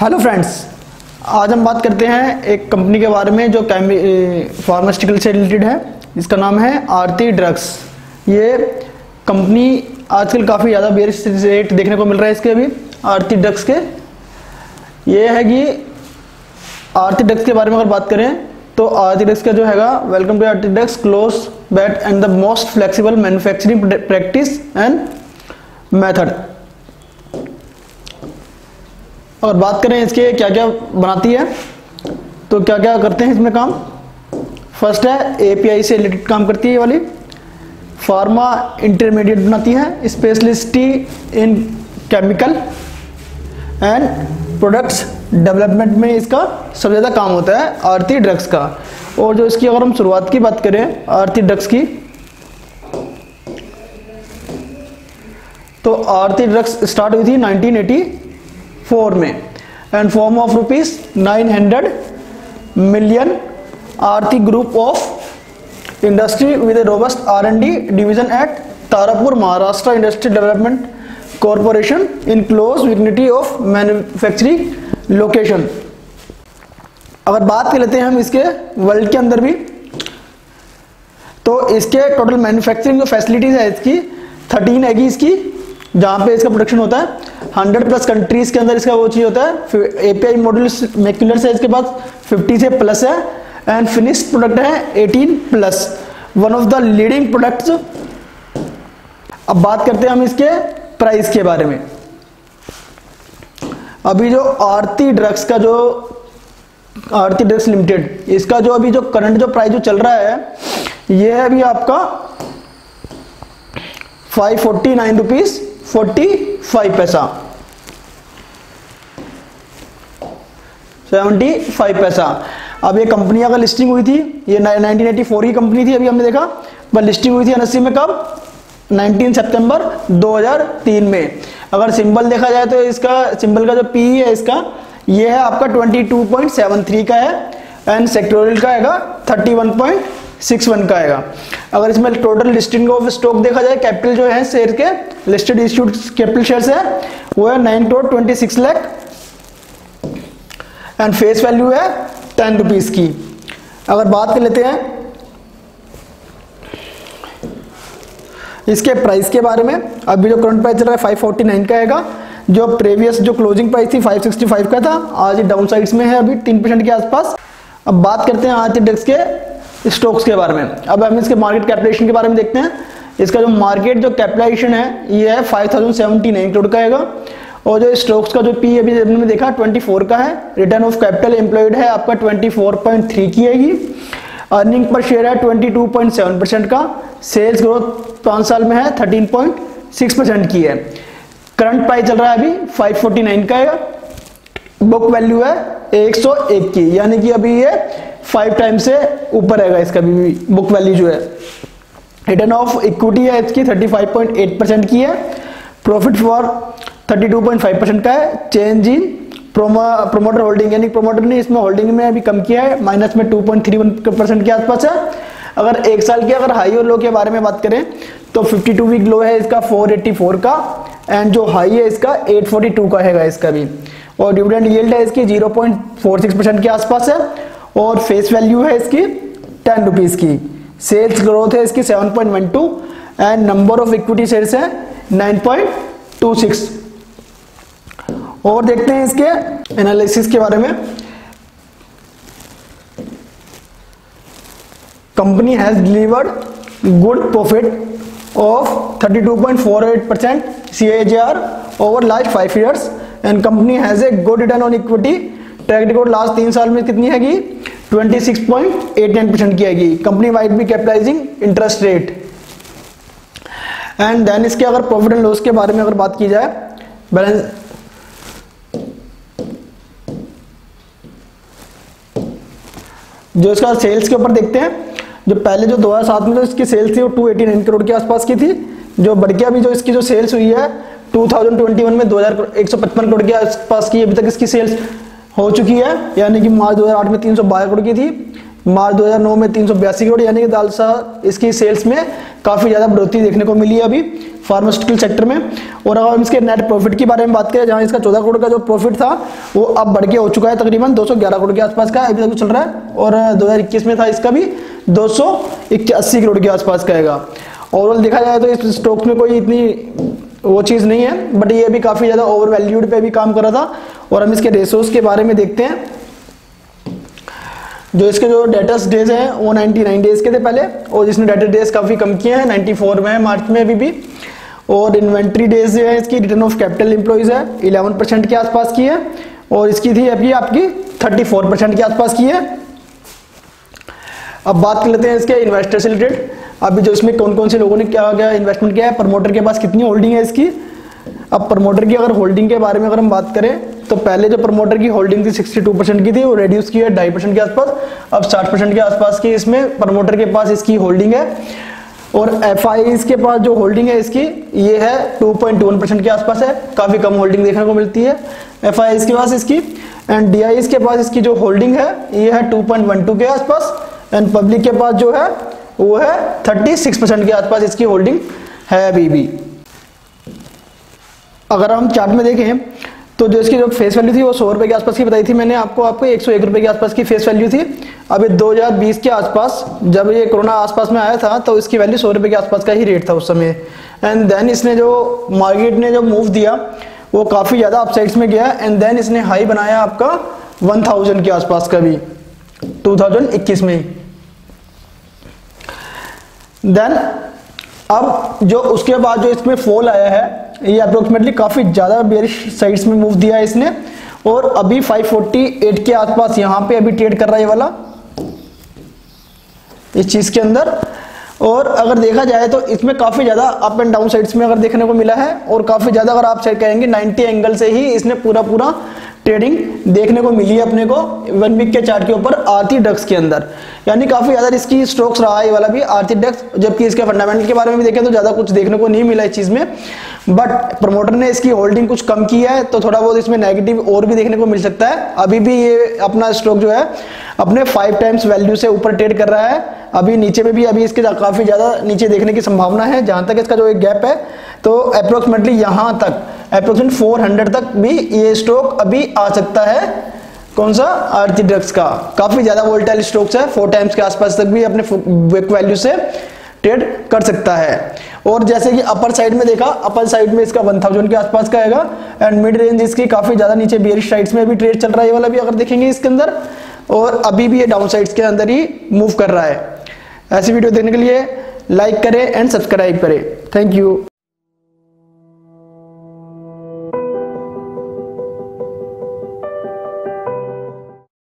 Hello friends आज हम बात करते हैं एक कंपनी के बारे में जो फार्मास्यूटिकल से रिलेटेड है। जिसका नाम है आरती ड्रग्स ये कंपनी आजकल काफ़ी ज़्यादा बेरिश रेट देखने को मिल रहा है इसके अभी, आरती ड्रग्स के। ये है कि आरती ड्रग्स के बारे में अगर बात करें तो आरती ड्रग्स का जो हैगा welcome to Aarti drugs close bet and the most flexible manufacturing practice and method और बात करें इसके क्या क्या बनाती है तो क्या क्या करते हैं इसमें काम? फ़र्स्ट है एपीआई से रिलेटेड काम करती है ये वाली। फार्मा इंटरमीडिएट बनाती है speciality in chemical and products development में इसका सबसे ज़्यादा काम होता है, आरती ड्रग्स का। और जो इसकी अगर हम शुरुआत की बात करें, आरती ड्रग्स की तो आरती ड्रग्स स्टार्ट हुई थी 1984 में। And form of rupees 900 million Aarti group of industry with a robust R and D division at Tarapur Maharashtra industry development corporation in close vicinity of manufacturing location अगर बात कर लेते हैं हम इसके वर्ल्ड के अंदर भी तो इसके टोटल मैन्युफैक्चरिंग जो फैसिलिटीज़ है इसकी 13 हैगी इसकी जहाँ पे इसका प्रोडक्शन होता है। 100 प्लस कंट्रीज़ के अंदर इसका वो चीज़ होता है एपीआई मॉडल मेक्यूलर है इसके पास 50 से प्लस है एंड फिनिश्ड प्रोडक्ट है 18 plus one of the leading products अब बात करते हैं हम इसके प्राइस के बारे में। अभी जो आरती ड्रग्स का जो, आरती ड्रग्स लिमिटेड इसका जो अभी जो करंट जो प्राइस जो चल रहा है, ये है अभी आपका five forty nine rupees forty five paisa. Seventy five paisa. अब ये कंपनी अगर लिस्टिंग हुई थी, ये 1984 की कंपनी थी, अभी हमने देखा, पर लिस्टिंग हुई थी एनएससी में कब? 19 सितंबर 2003 में। अगर सिंबल देखा जाए तो इसका, सिंबल का जो पी है इसका, ये है आपका 22.73 का है एंड सेक्टोरियल का आएगा 31.61 का आएगा। अगर इसमें टोटल लिस्टिंग ऑफ़ स्टॉक देखा जाए कैपिटल जो है शेयर के लिस्टेड इंस्टीट्यूट कैपिटल शेयर्स है, वो है nine crore twenty six lakh and face value है टेन रुपीज़ की. अगर बात कर लेते हैं, इसके प्राइस के बारे में, अभी जो करंट प्राइस चल रहा है फाइव फोर्टी नाइन का आएगा, जो प्रीवियस जो क्लोजिंग प्राइस थी 565 का था, आज डाउन साइड्स में है अभी तीन परसेंट के आसपास. अब बात करते हैं आज डेक्स के स्टॉक्स के बारे में. अब हम इसके मार्केट कैपिटलाइजेशन के बारे में देखते हैं. इसका जो मार्केट जो कैपिटलाइजेशन है, ये है five thousand seventy nine crore का आएगा. और जो स्टॉक्स का जो पी अभी हमने देखा 24 का है रिटर्न ऑफ़ कैपिटल एम्प्लॉयड है, आपका 24.3 की आएगी अर्निंग पर शेयर है 22.7 परसेंट का सेल्स ग्रोथ पाँच साल में है 13.6 परसेंट की है करंट प्राइस चल रहा है अभी 549 का है। बुक वैल्यू है 101 की, यानी कि अभी ये फाइव टाइम से ऊपर रहेगा इसका भी बुक वैल्यू जो है। रिटर्न ऑफ़ इक्विटी है इसकी 35.8 परसेंट की है। प्रॉफिट फॉर 32.5 परसेंट का है। चेंज इन प्रोमोटर होल्डिंग, यानी प्रोमोटर ने इसमें होल्डिंग में अभी कम किया है। माइनस में 2.31 परसेंट के आसपास है। अगर एक साल के अगर हाई और लो के बारे में बात करें तो 52 वीक लो है इसका 484 का। एंड जो हाई है इसका 842 का है इसका भी। और डिविडेंड यील्ड है इसकी 0.46 परसेंट के आसपास है। और फेस वैल्यू है इसकी टेन रुपीज़ की। सेल्स ग्रोथ है इसकी 7.12 and number of equity shares है 9.26 और देखते हैं इसके एनालिसिस के बारे में। Company has delivered good profit of 32.48% CAGR over last 5 years and company has a good return on equity. Track record last तीन साल में कितनी हैगी? 26.89% की हैगी। कंपनी वाइड भी capitalising interest rate and then इसके अगर प्रॉफिट एंड लॉस के बारे में अगर बात की जाए बैलेंस जो इसका सेल्स के ऊपर देखते हैं, जो पहले जो 2007 में जो इसकी सेल्स थी वो 289 करोड़ के आसपास की थी, जो बढ़ के अभी जो इसकी जो सेल्स हुई है 2021 में 2155 करोड़ के आसपास की अभी तक इसकी सेल्स हो चुकी है, यानी कि मार्च 2008 में तीन सौ बारह करोड़ की थी, मार्च 2009 में तीन सौ बयासी करोड़ यानी कि दालसा इसकी सेल्स में काफ़ी ज़्यादा बढ़ोतरी देखने को मिली है अभी फार्मास्यूटिकल सेक्टर में। और अगर हम इसके नेट प्रॉफिट के बारे में बात करें, जहाँ इसका 14 करोड़ का जो प्रॉफिट था, वो अब बढ़ के हो चुका है तकरीबन 211 करोड़ के आसपास का, अभी तक चल रहा है। और 2021 में था इसका भी दो सौ इक्यासी करोड़ के आसपास का आएगा। ओवरऑल देखा जाए तो इस स्टॉक में कोई इतनी वो चीज़ नहीं है बट ये भी काफ़ी ज़्यादा ओवर वैल्यूड पर भी काम कर रहा था। और हम इसके रेसोर्स के बारे में देखते हैं। जो इसके जो डेटस डेज़ हैं, वो 99 डेज़ के थे पहले, और जिसने डेटर डेज़ काफ़ी कम किए हैं 94 में है, मार्च में अभी भी। और इन्वेंट्री डेज़ जो है, इसकी रिटर्न ऑफ़ कैपिटल एम्प्लॉयज़ है 11 परसेंट के आसपास की है, और इसकी थी अभी आपकी 34 परसेंट के आसपास की है। अब बात कर लेते हैं इसके इन्वेस्टर रिलेटेड अभी जो इसमें कौन कौन से लोगों ने क्या क्या इन्वेस्टमेंट किया है प्रमोटर के पास कितनी होल्डिंग है इसकी? अब प्रमोटर की अगर होल्डिंग के बारे में अगर हम बात करें तो पहले जो प्रमोटर की होल्डिंग थी 62 परसेंट की थी, वो रेड्यूस की है ढाई परसेंट के आसपास। अब 60 परसेंट के आसपास की इसमें प्रमोटर के पास इसकी होल्डिंग है। और एफ़ के पास जो होल्डिंग है इसकी, ये है 2.1 परसेंट के आसपास है। काफ़ी कम होल्डिंग देखने को मिलती है। एफ़ के पास इसकी एंड डी के पास इसकी जो होल्डिंग है, ये है 2.12 के आसपास। एंड पब्लिक के पास जो है, वो है 36 परसेंट के आसपास इसकी होल्डिंग है अभी भी। अगर हम चार्ट में देखें तो जो इसकी जो फेस वैल्यू थी वो सौ रुपए के आसपास की बताई थी मैंने आपको आपको एक सौ एक रुपए के आसपास की फेस वैल्यू थी। अभी 2020 के आसपास, जब ये कोरोना आसपास में आया था तो इसकी वैल्यू सौ रुपए के आसपास का ही रेट था उस समय। एंड देन इसने जो मार्केट ने जो मूव दिया, वो काफ़ी ज़्यादा अपसाइड्स में गया। एंड देन इसने हाई बनाया आपका 1000 के आसपास का भी 2021 में देन अब जो उसके बाद जो इसमें फॉल आया है ये अप्रोक्सीमेटली काफ़ी ज़्यादा बेरिश साइड्स में मूव दिया है इसने। और अभी 548 के आसपास यहाँ पे अभी ट्रेड कर रहा है ये वाला। इस चीज़ के अंदर। और अगर देखा जाए तो इसमें काफ़ी ज़्यादा अप एंड डाउन साइड्स में अगर देखने को मिला है, और काफ़ी ज़्यादा अगर आप कहेंगे 90 एंगल से ही इसने पूरा पूरा ट्रेडिंग देखने को मिली है अपने को वन वीक के चार्ट के ऊपर आरती डक्स के अंदर। यानी काफ़ी ज़्यादा इसकी स्ट्रोक्स रहा है वाला भी। आरती डक्स जबकि इसके फंडामेंटल के बारे में भी देखें तो ज़्यादा कुछ देखने को नहीं मिला इस चीज़ में। बट प्रमोटर ने इसकी होल्डिंग कुछ कम की है तो थोड़ा बहुत इसमें नेगेटिव और भी देखने को मिल सकता है। अभी भी ये अपना स्ट्रोक जो है, अपने फाइव टाइम्स वैल्यू से ऊपर ट्रेड कर रहा है। अभी नीचे में भी, अभी इसके काफ़ी ज़्यादा नीचे देखने की संभावना है। जहाँ तक इसका जो एक गैप है तो अप्रोक्सीमेटली यहाँ तक अप्रोक्सीमेट 400 तक भी ये स्टॉक अभी आ सकता है। कौन सा? आरती ड्रग्स का। काफ़ी ज़्यादा वोल्टाइल स्टॉक्स है फोर टाइम्स के आसपास तक भी अपने वैल्यू से ट्रेड कर सकता है। और जैसे कि अपर साइड में देखा अपर साइड में इसका 1000 के आसपास का आएगा एंड मिड रेंज इसकी काफ़ी ज़्यादा नीचे बियरिश साइड्स में भी ट्रेड चल रहा है, ये वाला भी अगर देखेंगे इसके अंदर, और अभी भी ये डाउन साइड्स के अंदर ही मूव कर रहा है। ऐसी वीडियो देखने के लिए लाइक करें एंड सब्सक्राइब करें। Thank you